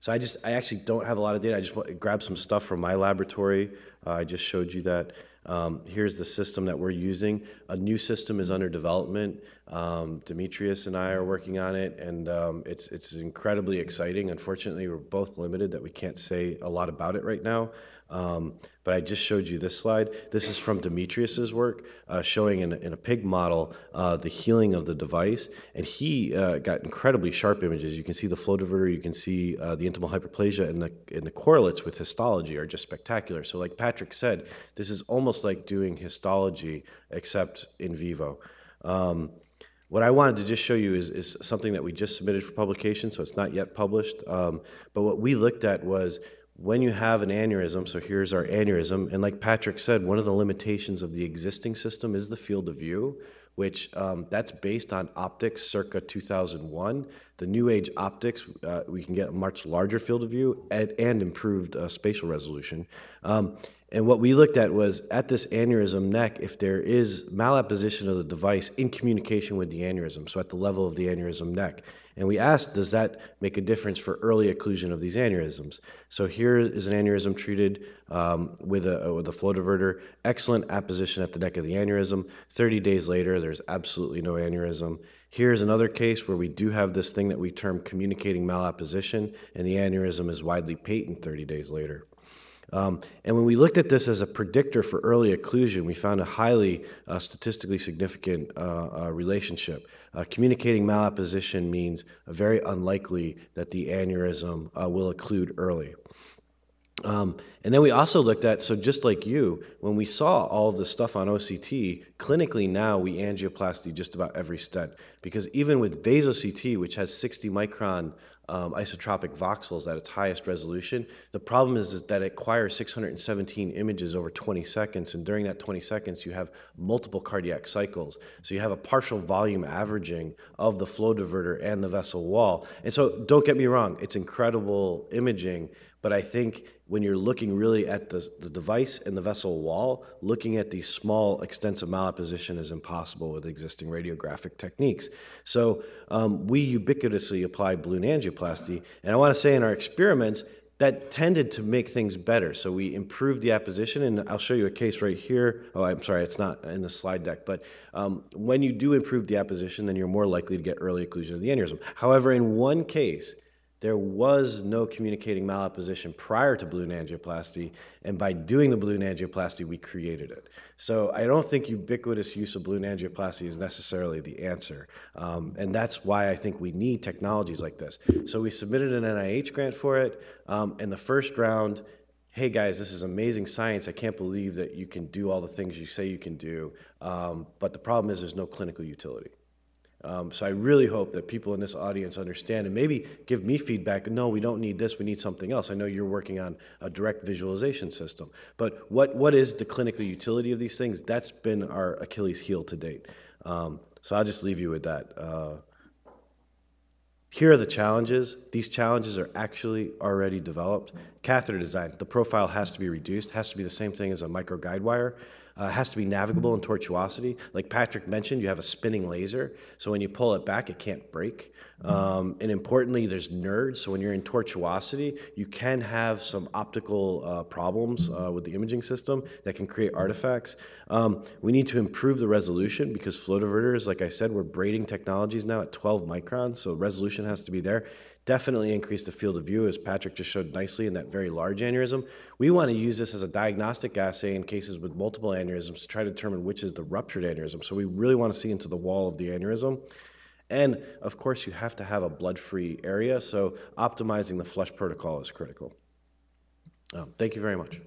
So I just, I actually don't have a lot of data. I just grabbed some stuff from my laboratory. Uh, I just showed you that. Um, here's the system that we're using. A new system is under development. Um, Demetrius and I are working on it, and um, it's it's incredibly exciting. Unfortunately, we're both limited that we can't say a lot about it right now. Um, but I just showed you this slide. This is from Demetrius's work, uh, showing in, in, a pig model uh, the healing of the device, and he uh, got incredibly sharp images. You can see the flow diverter, you can see uh, the intimal hyperplasia, and the and the correlates with histology are just spectacular. So, like Patrick said, this is almost like doing histology except in vivo. Um, what I wanted to just show you is, is something that we just submitted for publication, so it's not yet published. Um, but what we looked at was when you have an aneurysm, so here's our aneurysm, and like Patrick said, one of the limitations of the existing system is the field of view, which um, that's based on optics circa 2001. The new age optics, uh, we can get a much larger field of view and, and improved uh, spatial resolution. Um, and what we looked at was at this aneurysm neck, if there is malapposition of the device in communication with the aneurysm, so at the level of the aneurysm neck. And we asked, does that make a difference for early occlusion of these aneurysms? So here is an aneurysm treated um, with, a, with a flow diverter, excellent apposition at the neck of the aneurysm. 30 days later, there's absolutely no aneurysm. Here's another case where we do have this thing that we term communicating malapposition, and the aneurysm is widely patent 30 days later. Um, and when we looked at this as a predictor for early occlusion, we found a highly uh, statistically significant uh, uh, relationship. Uh, communicating malapposition means very unlikely that the aneurysm uh, will occlude early. Um, and then we also looked at, so just like you, when we saw all of the stuff on OCT, clinically now we angioplasty just about every stent. Because even with vaso-CT, which has 60 micron um, isotropic voxels at its highest resolution. The problem is, is that it acquires 617 images over 20 seconds, and during that 20 seconds, you have multiple cardiac cycles. So you have a partial volume averaging of the flow diverter and the vessel wall. And so, don't get me wrong, it's incredible imaging, but I think when you're looking really at the, the device and the vessel wall, looking at the small extensive malapposition is impossible with existing radiographic techniques. So um, we ubiquitously apply balloon angioplasty. And I want to say in our experiments, that tended to make things better. So we improved the apposition, and I'll show you a case right here. Oh, I'm sorry, it's not in the slide deck, but um, when you do improve the apposition, then you're more likely to get early occlusion of the aneurysm. However, in one case, there was no communicating malapposition prior to balloon angioplasty, and by doing the balloon angioplasty, we created it. So I don't think ubiquitous use of balloon angioplasty is necessarily the answer, um, and that's why I think we need technologies like this. So we submitted an NIH grant for it. Um, in the first round, hey guys, this is amazing science. I can't believe that you can do all the things you say you can do, um, but the problem is there's no clinical utility. Um, so I really hope that people in this audience understand and maybe give me feedback. No, we don't need this. We need something else. I know you're working on a direct visualization system, but what what is the clinical utility of these things? That's been our Achilles heel to date. Um, so I'll just leave you with that. Uh, here are the challenges. These challenges are actually already developed. Catheter design. The profile has to be reduced. Has to be the same thing as a micro guide wire. Uh, has to be navigable in tortuosity. Like Patrick mentioned, you have a spinning laser, so when you pull it back, it can't break. Um, and importantly, there's NURD, so when you're in tortuosity, you can have some optical uh, problems uh, with the imaging system that can create artifacts. Um, we need to improve the resolution because flow diverters, like I said, we're braiding technologies now at 12 microns, so resolution has to be there definitely increase the field of view, as Patrick just showed nicely in that very large aneurysm. We want to use this as a diagnostic assay in cases with multiple aneurysms to try to determine which is the ruptured aneurysm. So we really want to see into the wall of the aneurysm. And of course, you have to have a blood free area, so optimizing the flush protocol is critical. Um, thank you very much.